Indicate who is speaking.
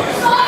Speaker 1: Oh!